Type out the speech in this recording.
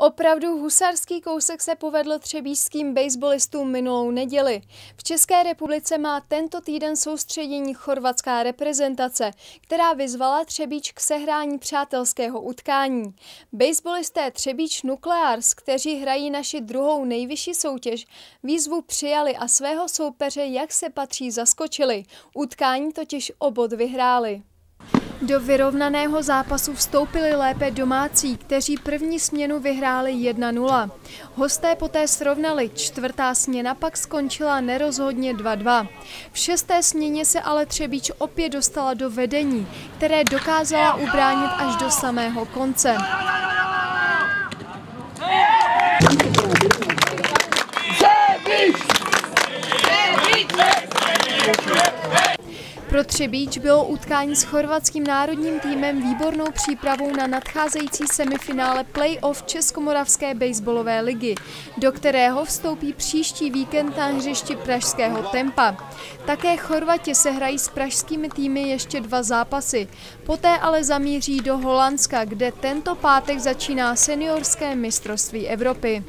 Opravdu husarský kousek se povedl třebíčským baseballistům minulou neděli. V České republice má tento týden soustředění chorvatská reprezentace, která vyzvala Třebíč k sehrání přátelského utkání. Baseballisté Třebíč Nuclears, kteří hrají naši druhou nejvyšší soutěž, výzvu přijali a svého soupeře, jak se patří, zaskočili. Utkání totiž obod vyhráli. Do vyrovnaného zápasu vstoupili lépe domácí, kteří první směnu vyhráli 1-0. Hosté poté srovnali, čtvrtá směna pak skončila nerozhodně 2-2. V šesté směně se ale Třebíč opět dostala do vedení, které dokázala ubránit až do samého konce. Pro Třebíč bylo utkání s chorvatským národním týmem výbornou přípravou na nadcházející semifinále play-off Českomoravské baseballové ligy, do kterého vstoupí příští víkend na hřišti pražského Tempa. Také Chorvati se hrají s pražskými týmy ještě dva zápasy, poté ale zamíří do Holandska, kde tento pátek začíná seniorské mistrovství Evropy.